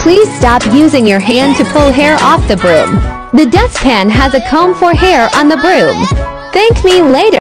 Please stop using your hand to pull hair off the broom. The dustpan has a comb for hair on the broom. Thank me later.